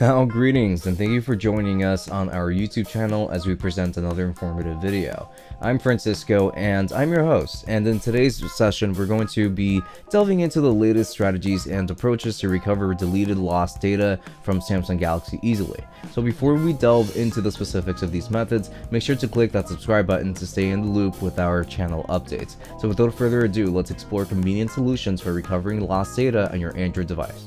Now greetings and thank you for joining us on our YouTube channel as we present another informative video. I'm Francisco and I'm your host and in today's session we're going to be delving into the latest strategies and approaches to recover deleted lost data from Samsung Galaxy easily. So before we delve into the specifics of these methods, make sure to click that subscribe button to stay in the loop with our channel updates. So without further ado, let's explore convenient solutions for recovering lost data on your Android device.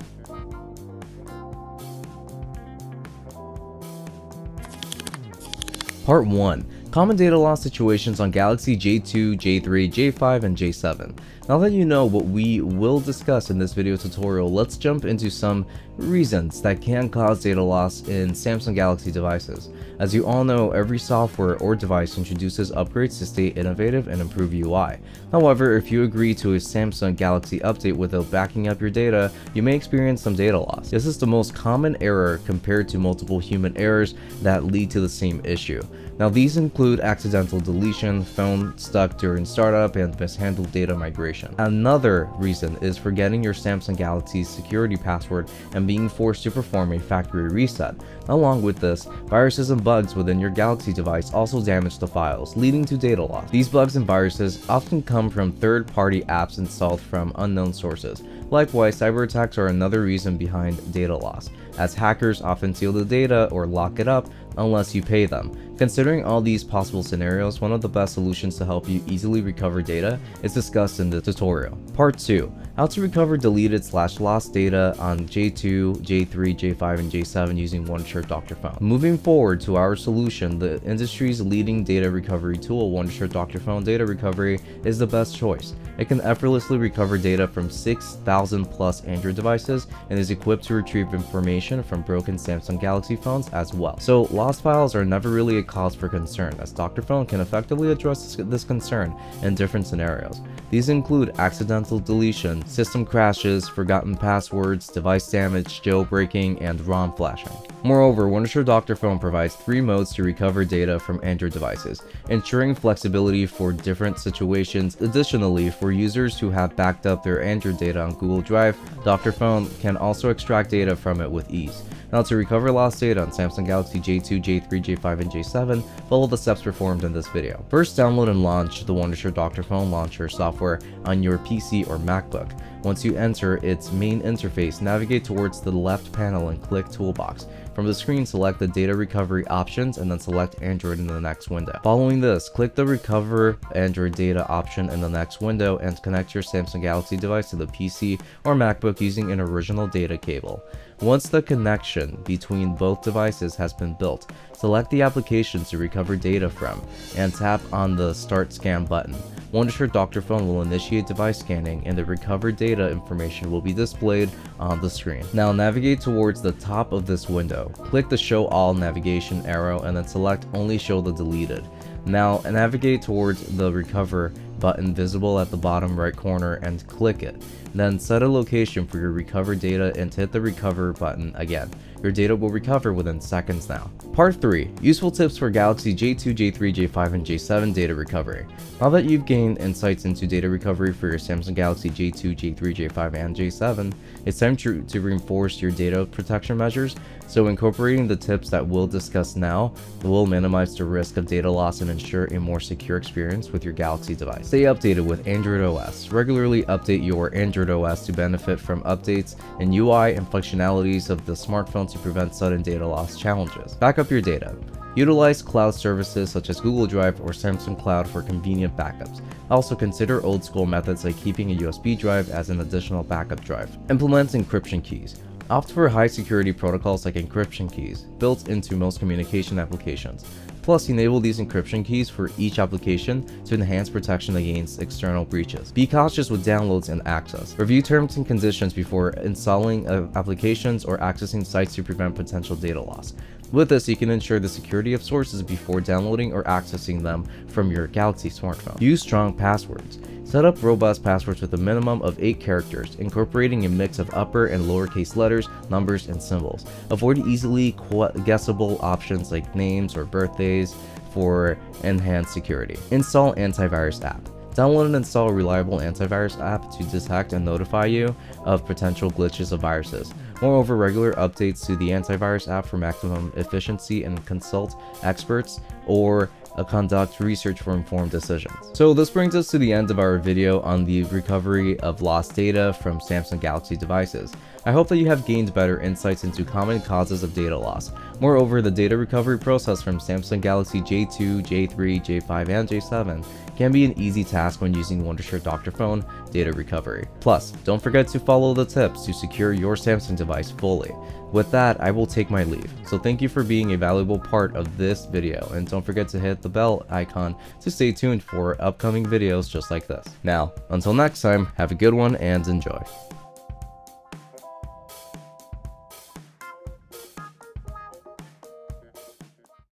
Part 1. Common data loss situations on Galaxy J2, J3, J5, and J7. Now that you know what we will discuss in this video tutorial, let's jump into some reasons that can cause data loss in Samsung Galaxy devices. As you all know, every software or device introduces upgrades to stay innovative and improve UI. However, if you agree to a Samsung Galaxy update without backing up your data, you may experience some data loss. This is the most common error compared to multiple human errors that lead to the same issue. Now these include accidental deletion, phone stuck during startup, and mishandled data migration. Another reason is forgetting your Samsung Galaxy's security password and being forced to perform a factory reset. Along with this, viruses and bugs within your Galaxy device also damage the files, leading to data loss. These bugs and viruses often come from third-party apps installed from unknown sources. Likewise, cyber attacks are another reason behind data loss, as hackers often steal the data or lock it up unless you pay them. Considering all these possible scenarios, one of the best solutions to help you easily recover data is discussed in the tutorial. Part 2. How to recover deleted slash lost data on J2, J3, J5, and J7 using Wondershare Dr. Phone. Moving forward to our solution, the industry's leading data recovery tool, Wondershare Dr. Phone Data Recovery, is the best choice. It can effortlessly recover data from 6,000 plus Android devices and is equipped to retrieve information from broken Samsung Galaxy phones as well. So lost files are never really a cause for concern as Dr.Fone can effectively address this concern in different scenarios. These include accidental deletion, system crashes, forgotten passwords, device damage, jailbreaking, and ROM flashing. Moreover, Wondershare Dr. Phone provides three modes to recover data from Android devices, ensuring flexibility for different situations. Additionally, for users who have backed up their Android data on Google Drive, Dr.Fone can also extract data from it with ease. Now to recover lost data on Samsung Galaxy J2, J3, J5, and J7, follow the steps performed in this video. First, download and launch the Wondershare Dr. Phone Launcher software on your PC or MacBook. Once you enter its main interface, navigate towards the left panel and click Toolbox. From the screen, select the data recovery options and then select Android in the next window. Following this, click the recover Android data option in the next window and connect your Samsung Galaxy device to the PC or MacBook using an original data cable. Once the connection between both devices has been built, select the applications to recover data from and tap on the Start Scan button. Wondershare Dr. Phone will initiate device scanning and the recovered data information will be displayed on the screen. Now navigate towards the top of this window. Click the Show All navigation arrow and then select Only Show the Deleted. Now navigate towards the Recover button visible at the bottom right corner and click it. Then set a location for your recovered data and hit the recover button again. Your data will recover within seconds now. Part 3. Useful tips for Galaxy J2, J3, J5, and J7 data recovery. Now that you've gained insights into data recovery for your Samsung Galaxy J2, J3, J5, and J7, it's time to, to reinforce your data protection measures, so incorporating the tips that we'll discuss now will minimize the risk of data loss and ensure a more secure experience with your Galaxy device. Stay updated with Android OS. Regularly update your Android OS to benefit from updates in UI and functionalities of the smartphone to prevent sudden data loss challenges. Backup your data. Utilize cloud services such as Google Drive or Samsung Cloud for convenient backups. Also consider old school methods like keeping a USB drive as an additional backup drive. Implement encryption keys. Opt for high security protocols like encryption keys, built into most communication applications. Plus, enable these encryption keys for each application to enhance protection against external breaches. Be cautious with downloads and access. Review terms and conditions before installing uh, applications or accessing sites to prevent potential data loss. With this, you can ensure the security of sources before downloading or accessing them from your Galaxy smartphone. Use strong passwords. Set up robust passwords with a minimum of 8 characters, incorporating a mix of upper and lowercase letters, numbers, and symbols. Avoid easily guessable options like names or birthdays for enhanced security. Install antivirus app. Download and install a reliable antivirus app to detect and notify you of potential glitches of viruses. Moreover, regular updates to the antivirus app for maximum efficiency and consult experts or uh, conduct research for informed decisions. So this brings us to the end of our video on the recovery of lost data from Samsung Galaxy devices. I hope that you have gained better insights into common causes of data loss. Moreover, the data recovery process from Samsung Galaxy J2, J3, J5, and J7 can be an easy task when using Wondershare Doctor Fone data recovery. Plus, don't forget to follow the tips to secure your Samsung device fully. With that, I will take my leave. So thank you for being a valuable part of this video, and don't forget to hit the bell icon to stay tuned for upcoming videos just like this. Now, until next time, have a good one and enjoy.